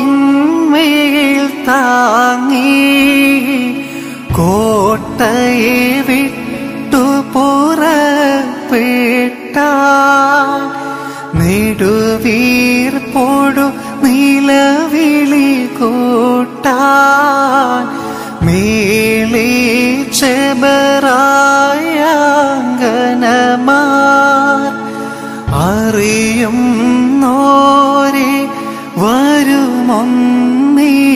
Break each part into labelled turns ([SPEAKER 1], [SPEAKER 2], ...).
[SPEAKER 1] സ്ലീബാത്തോളിന്മേൽ താങ്ങി കോട്ടയെ വിട്ടു പുറപ്പെട്ട നെടുവീർപ്പോടു നിലവിളി കൂട്ടാൻ അറിയും നോരെ വരുമൊന്നീ.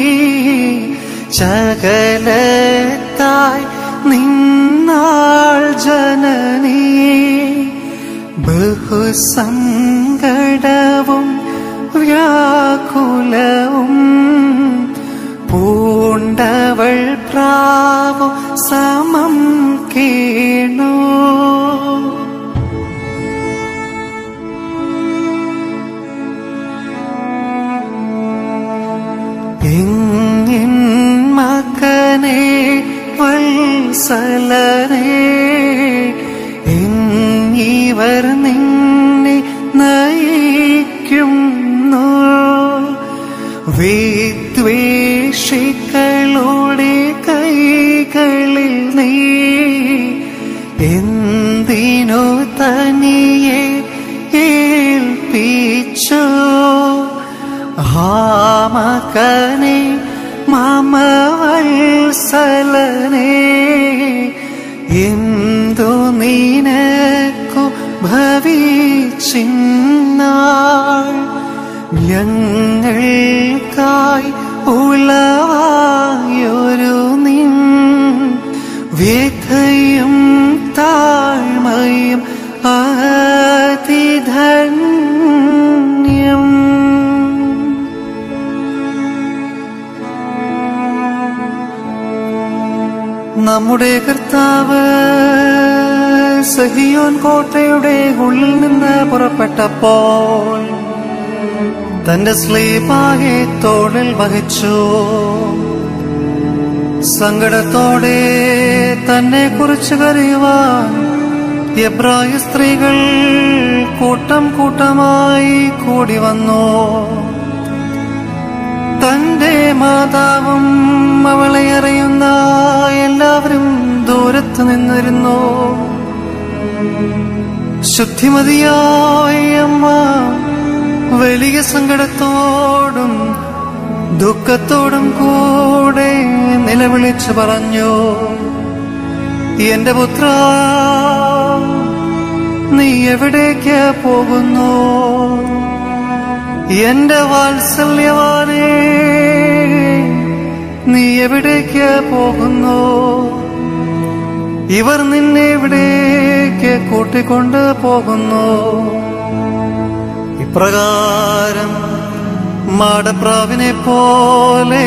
[SPEAKER 1] ചകലത്തായി നിന്നാൾ ജനനീ. ബഹുസങ്കടവും വ്യാകുലവും പൂണ്ടവൾ പ്രാവ സമം കേണു. വത്സലനെ എന്നിവർ നിന്നെ നയിക്കുന്നു വിദ്വേഷികളുടെ കൈകളിൽ നീ എന്തിനു തനിയെ ഏൽപ്പിച്ചോ? ഹാമകനെ മമവത്സലനെ എന്തു നിനക്കു ഭവിച്ചിന്നാൾ ഞങ്ങൾക്കായി നമ്മുടെ കർത്താവ് സഹിയോൻ കോട്ടയുടെ ഉള്ളിൽ നിന്ന് പുറപ്പെട്ടപ്പോൾ തന്റെ സ്ലീപാകെ തോളിൽ വഹിച്ചു. സങ്കടത്തോടെ തന്നെ കുറിച്ച് കരയുവാൻ എബ്രായ സ്ത്രീകൾ കൂട്ടം കൂട്ടമായി കൂടി വന്നു. തന്റെ മാതാവും അവളെ അറിയുന്ന ദൂരത്ത് നിന്നിരുന്നു. ശുദ്ധിമതിയായ അമ്മ വലിയ സങ്കടത്തോടും ദുഃഖത്തോടും കൂടെ നിലവിളിച്ചു പറഞ്ഞു എന്റെ പുത്ര നീ എവിടേക്ക് പോകുന്നു? എന്റെ വാത്സല്യവാനേ നീ എവിടേക്ക് പോകുന്നു? ഇവർ നിന്നെ എവിടേക്ക് കൂട്ടിക്കൊണ്ട് പോകുന്നു? ഇപ്രകാരം മാടപ്രാവിനെ പോലെ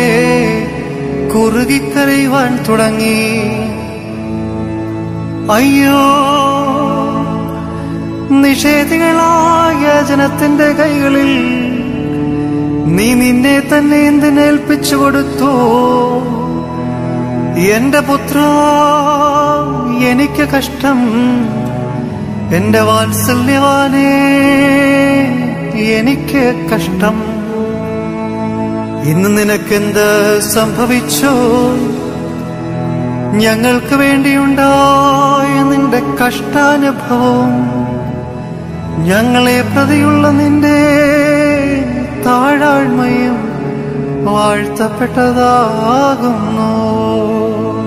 [SPEAKER 1] കുറുകിക്കരയുവാൻ തുടങ്ങി. അയ്യോ നിഷേധികളായ ജനത്തിന്റെ കൈകളിൽ നീ നിന്നെ തന്നെ എന്തിനേൽപ്പിച്ചു കൊടുത്തു? എന്റെ പുത്ര എനിക്ക് കഷ്ടം. എന്റെ വാത്സല്യവാനേ എനിക്ക് കഷ്ടം. ഇന്ന് നിനക്കെന്ത് സംഭവിച്ചു? ഞങ്ങൾക്ക് വേണ്ടിയുണ്ടായ നിന്റെ കഷ്ടാനുഭവം. ഞങ്ങളെ പ്രതിയുള്ള നിന്റെ താഴാഴ്മയും വാഴ്ത്തപ്പെട്ടതാകുന്നു.